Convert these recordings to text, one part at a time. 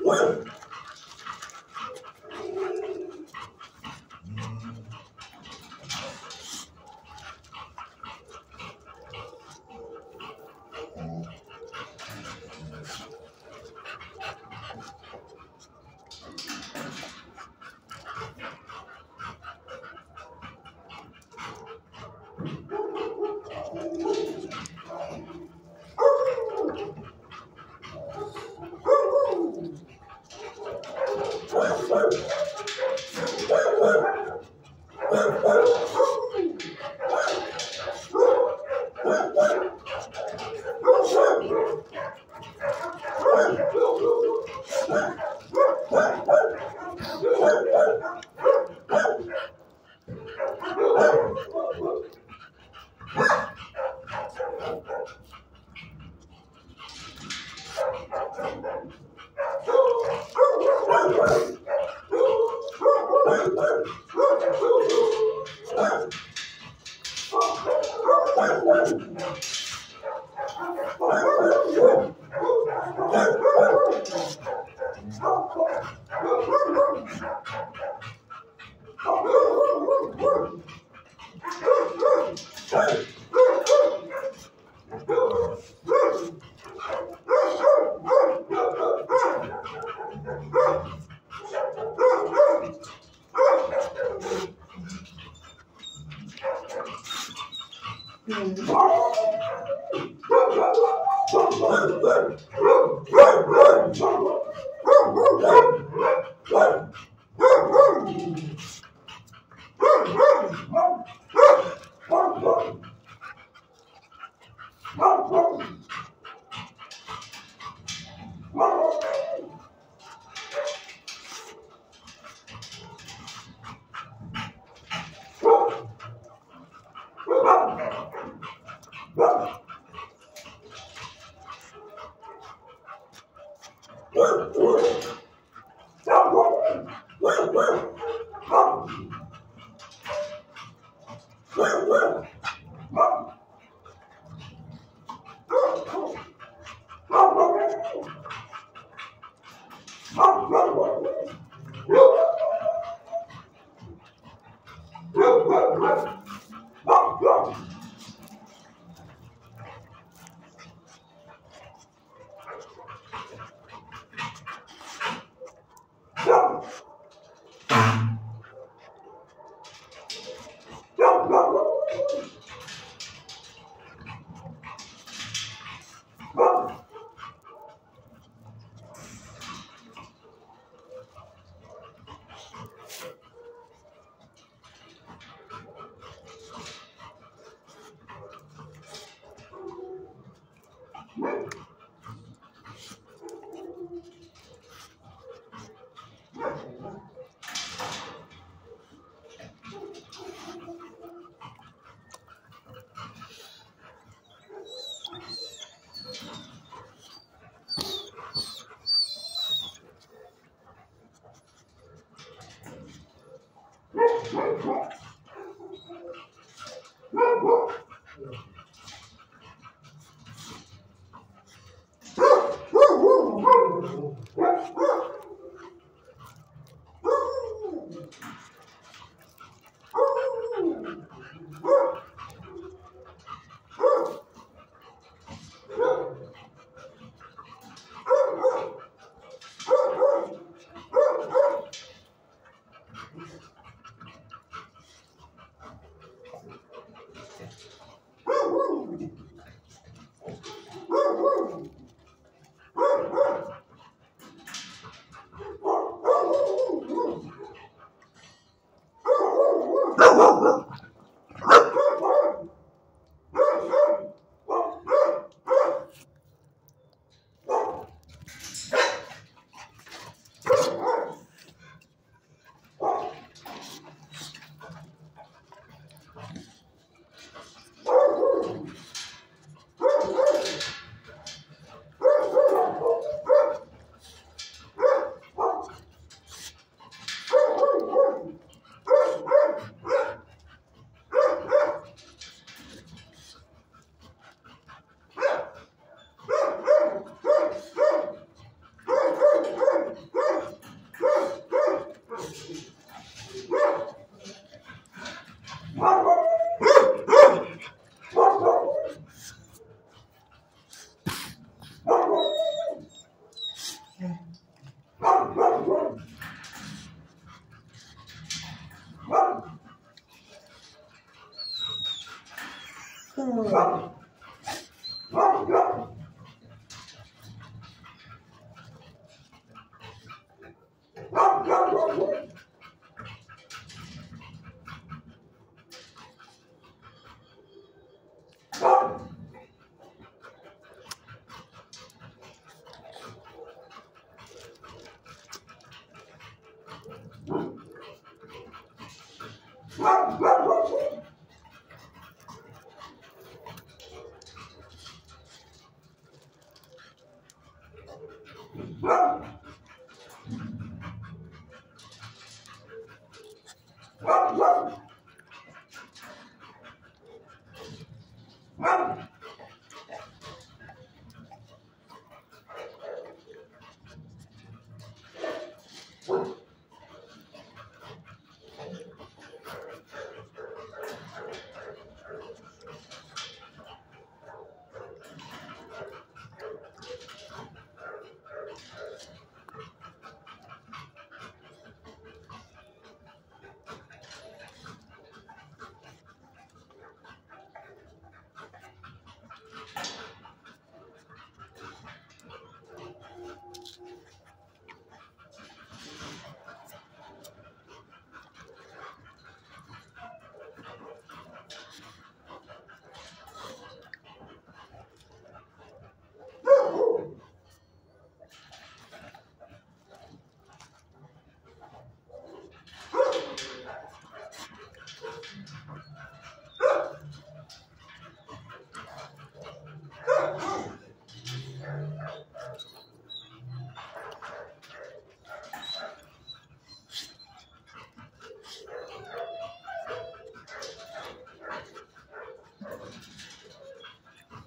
Well, Hallelujah. Hum.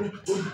Thank you.